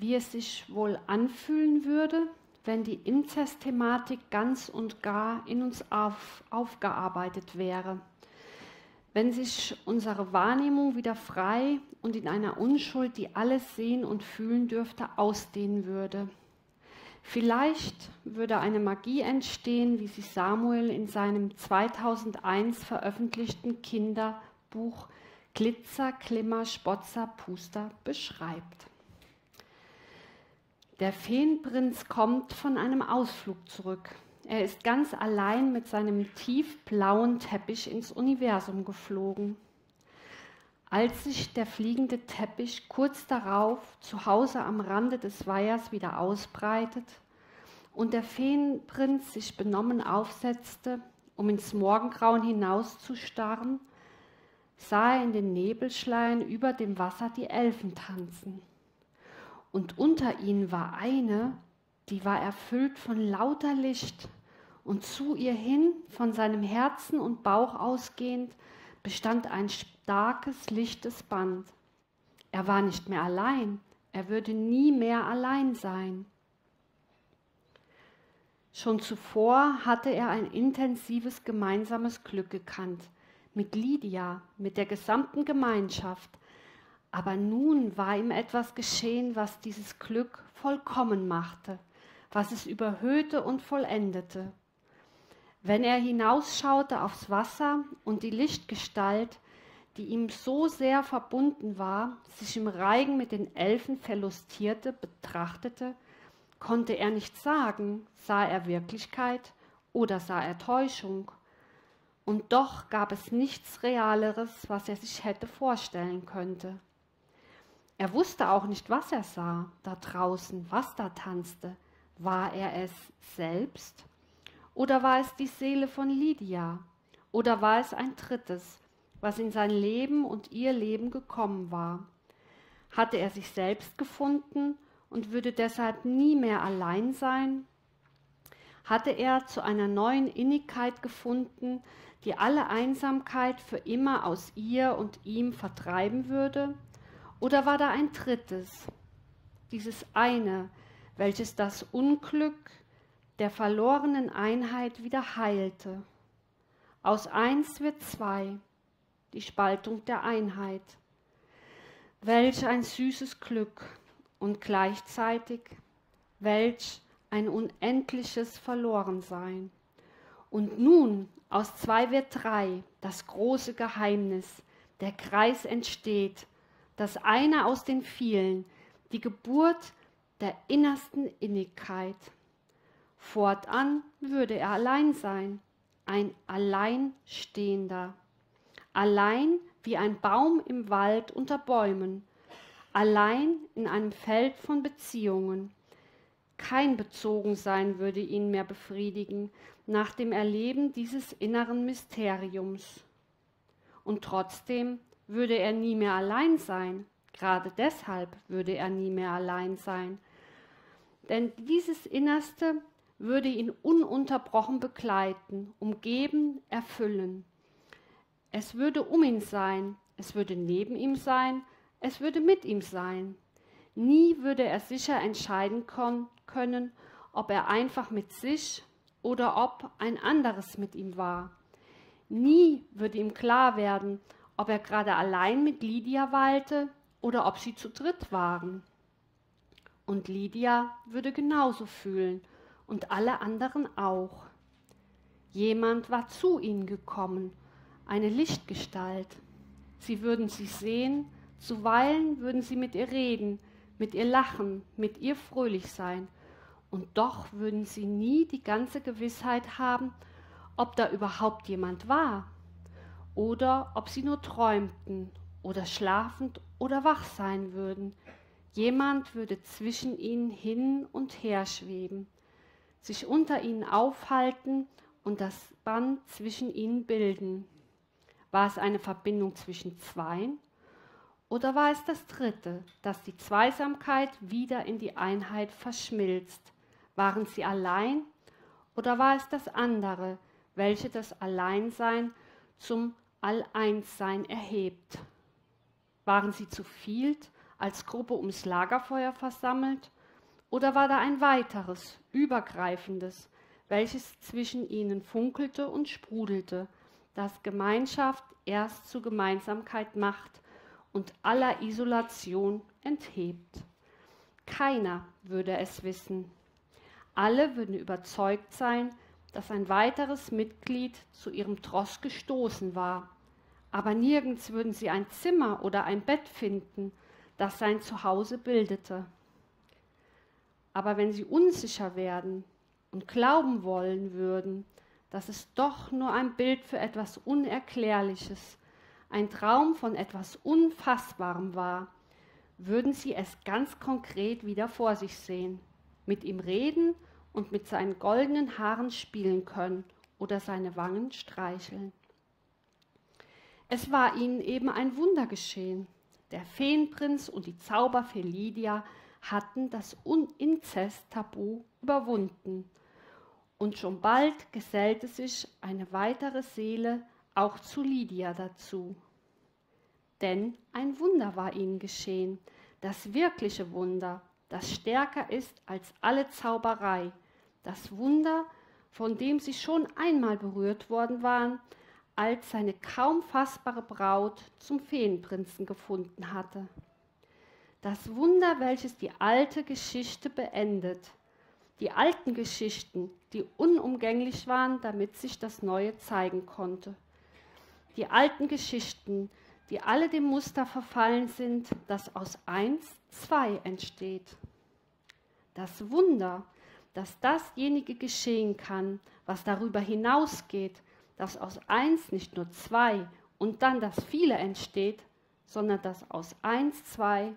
wie es sich wohl anfühlen würde, wenn die Inzestthematik ganz und gar in uns auf, aufgearbeitet wäre, wenn sich unsere Wahrnehmung wieder frei und in einer Unschuld, die alles sehen und fühlen dürfte, ausdehnen würde. Vielleicht würde eine Magie entstehen, wie sie Samuel in seinem 2001 veröffentlichten Kinderbuch Glitzer, Klimmer, Spotzer, Puster beschreibt. Der Feenprinz kommt von einem Ausflug zurück. Er ist ganz allein mit seinem tiefblauen Teppich ins Universum geflogen. Als sich der fliegende Teppich kurz darauf zu Hause am Rande des Weihers wieder ausbreitet und der Feenprinz sich benommen aufsetzte, um ins Morgengrauen hinauszustarren, sah er in den Nebelschleien über dem Wasser die Elfen tanzen und unter ihnen war eine, die war erfüllt von lauter Licht, und zu ihr hin, von seinem Herzen und Bauch ausgehend, bestand ein starkes, lichtes Band. Er war nicht mehr allein, er würde nie mehr allein sein. Schon zuvor hatte er ein intensives gemeinsames Glück gekannt, mit Lydia, mit der gesamten Gemeinschaft, aber nun war ihm etwas geschehen, was dieses Glück vollkommen machte, was es überhöhte und vollendete. Wenn er hinausschaute aufs Wasser und die Lichtgestalt, die ihm so sehr verbunden war, sich im Reigen mit den Elfen verlustierte, betrachtete, konnte er nicht sagen, sah er Wirklichkeit oder sah er Täuschung. Und doch gab es nichts Realeres, was er sich hätte vorstellen könnte. Er wusste auch nicht, was er sah da draußen, was da tanzte. War er es selbst? Oder war es die Seele von Lydia? Oder war es ein drittes, was in sein Leben und ihr Leben gekommen war? Hatte er sich selbst gefunden und würde deshalb nie mehr allein sein? Hatte er zu einer neuen Innigkeit gefunden, die alle Einsamkeit für immer aus ihr und ihm vertreiben würde? Oder war da ein drittes, dieses eine, welches das Unglück der verlorenen Einheit wieder heilte? Aus eins wird zwei, die Spaltung der Einheit. Welch ein süßes Glück und gleichzeitig welch ein unendliches Verlorensein. Und nun aus zwei wird drei, das große Geheimnis, der Kreis entsteht, das eine aus den vielen, die Geburt der innersten Innigkeit. Fortan würde er allein sein, ein Alleinstehender, allein wie ein Baum im Wald unter Bäumen, allein in einem Feld von Beziehungen. Kein Bezogensein würde ihn mehr befriedigen nach dem Erleben dieses inneren Mysteriums. Und trotzdem würde er nie mehr allein sein. Gerade deshalb würde er nie mehr allein sein. Denn dieses Innerste würde ihn ununterbrochen begleiten, umgeben, erfüllen. Es würde um ihn sein, es würde neben ihm sein, es würde mit ihm sein. Nie würde er sicher entscheiden können, ob er einfach mit sich oder ob ein anderes mit ihm war. Nie würde ihm klar werden, ob er gerade allein mit Lydia weilte oder ob sie zu dritt waren. Und Lydia würde genauso fühlen und alle anderen auch. Jemand war zu ihnen gekommen, eine Lichtgestalt. Sie würden sie sehen, zuweilen würden sie mit ihr reden, mit ihr lachen, mit ihr fröhlich sein, und doch würden sie nie die ganze Gewissheit haben, ob da überhaupt jemand war oder ob sie nur träumten oder schlafend oder wach sein würden. Jemand würde zwischen ihnen hin und her schweben, sich unter ihnen aufhalten und das Band zwischen ihnen bilden. War es eine Verbindung zwischen Zweien? Oder war es das Dritte, das die Zweisamkeit wieder in die Einheit verschmilzt? Waren sie allein? Oder war es das andere, welche das Alleinsein zum All-Eins-Sein erhebt. Waren sie zu viel als Gruppe ums Lagerfeuer versammelt, oder war da ein weiteres, übergreifendes, welches zwischen ihnen funkelte und sprudelte, das Gemeinschaft erst zu Gemeinsamkeit macht und aller Isolation enthebt. Keiner würde es wissen. Alle würden überzeugt sein, dass ein weiteres Mitglied zu ihrem Tross gestoßen war. Aber nirgends würden sie ein Zimmer oder ein Bett finden, das sein Zuhause bildete. Aber wenn sie unsicher werden und glauben wollen würden, dass es doch nur ein Bild für etwas Unerklärliches, ein Traum von etwas Unfassbarem war, würden sie es ganz konkret wieder vor sich sehen, mit ihm reden und mit seinen goldenen Haaren spielen können oder seine Wangen streicheln. Es war ihnen eben ein Wunder geschehen. Der Feenprinz und die Zauberfee Lydia hatten das Inzest-Tabu überwunden. Und schon bald gesellte sich eine weitere Seele auch zu Lydia dazu. Denn ein Wunder war ihnen geschehen, das wirkliche Wunder, das stärker ist als alle Zauberei, das Wunder, von dem sie schon einmal berührt worden waren, als seine kaum fassbare Braut zum Feenprinzen gefunden hatte. Das Wunder, welches die alte Geschichte beendet, die alten Geschichten, die unumgänglich waren, damit sich das Neue zeigen konnte. Die alten Geschichten, die alle dem Muster verfallen sind, dass aus eins zwei entsteht. Das Wunder, dass dasjenige geschehen kann, was darüber hinausgeht, dass aus eins nicht nur zwei und dann das viele entsteht, sondern dass aus eins zwei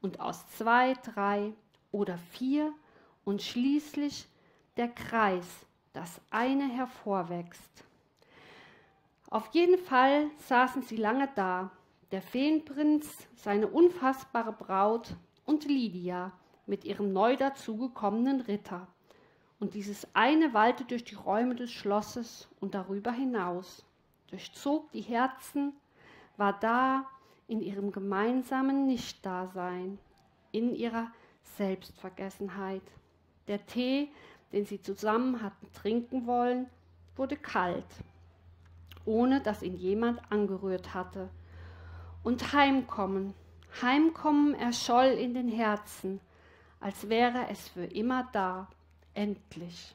und aus zwei drei oder vier und schließlich der Kreis, das eine hervorwächst. Auf jeden Fall saßen sie lange da, der Feenprinz, seine unfassbare Braut und Lydia mit ihrem neu dazugekommenen Ritter. Und dieses eine wallte durch die Räume des Schlosses und darüber hinaus, durchzog die Herzen, war da in ihrem gemeinsamen Nichtdasein, in ihrer Selbstvergessenheit. Der Tee, den sie zusammen hatten trinken wollen, wurde kalt ohne dass ihn jemand angerührt hatte. Und Heimkommen, Heimkommen erscholl in den Herzen, als wäre es für immer da, endlich.